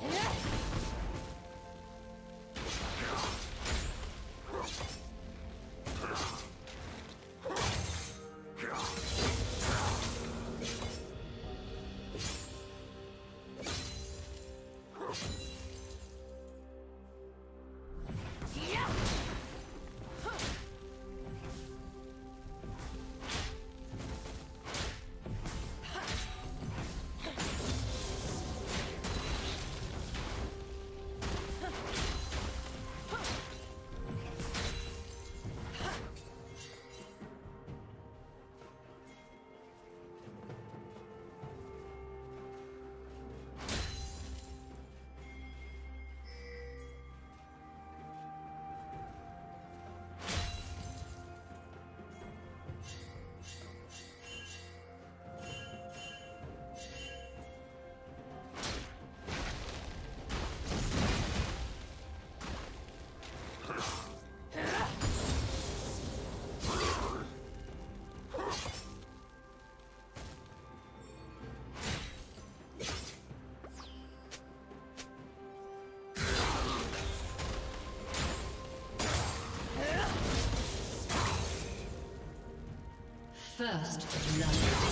Yeah! First blood.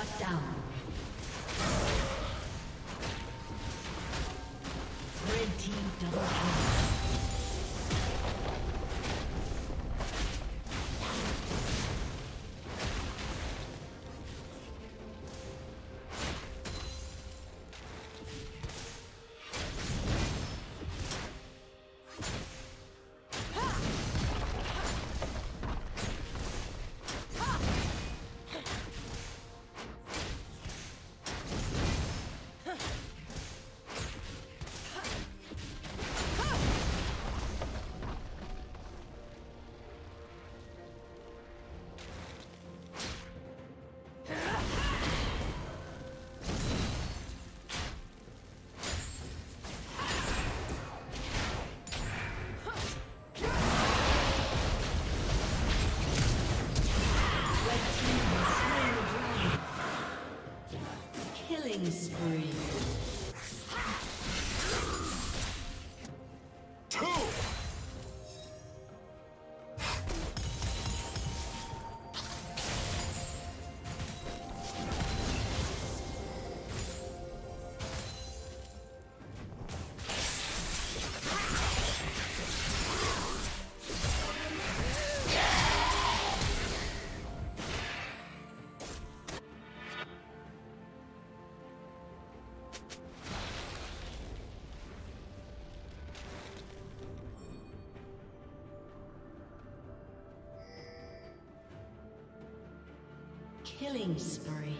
Shut down. Killing spree.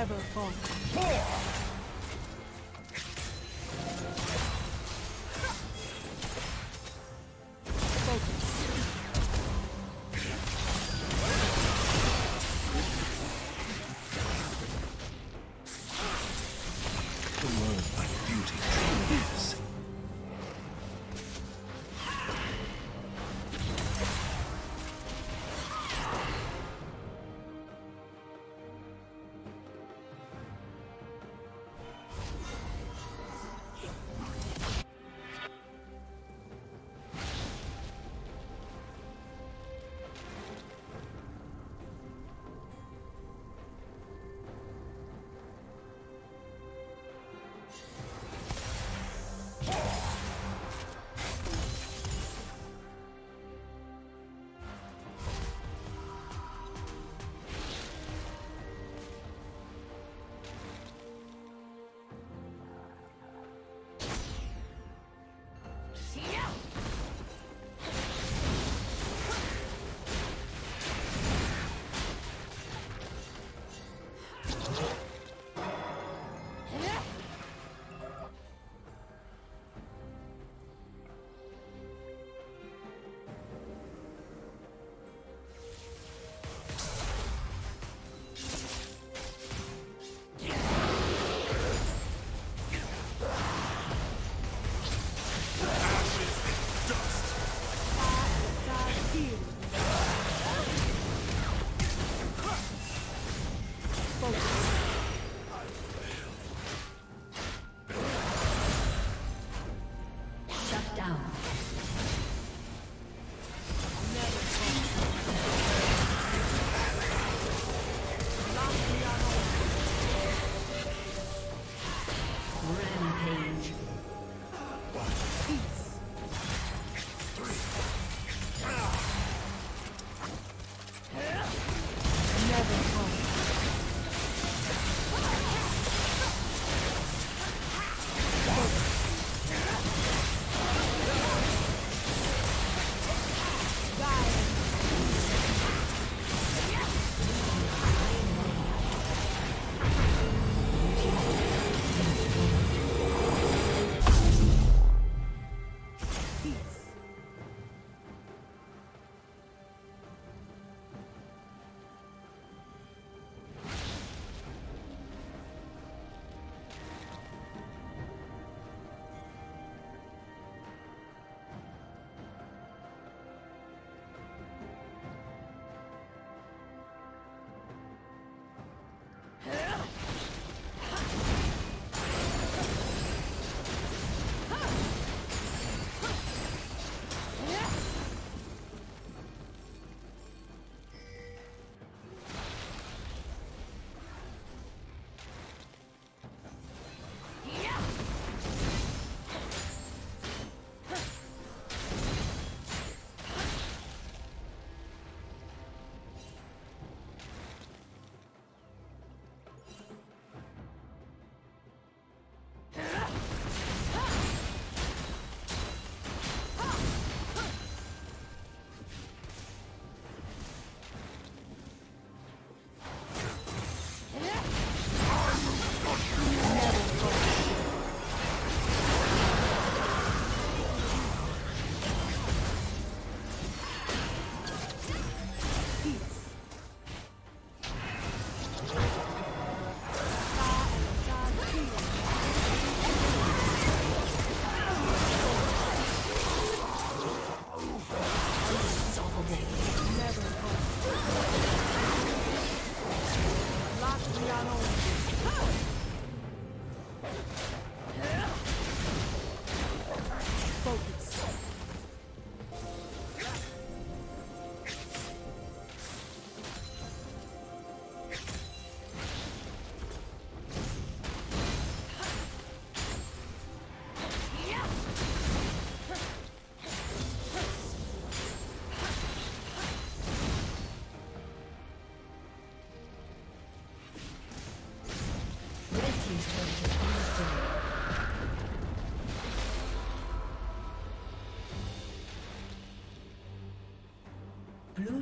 Never. Focus.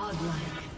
Godlike.